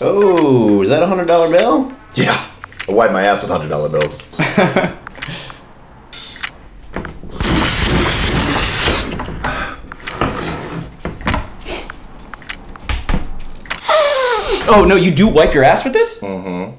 Oh, is that a hundred dollar bill? Yeah. I wipe my ass with hundred dollar bills. Oh no, you do wipe your ass with this? Mm-hmm.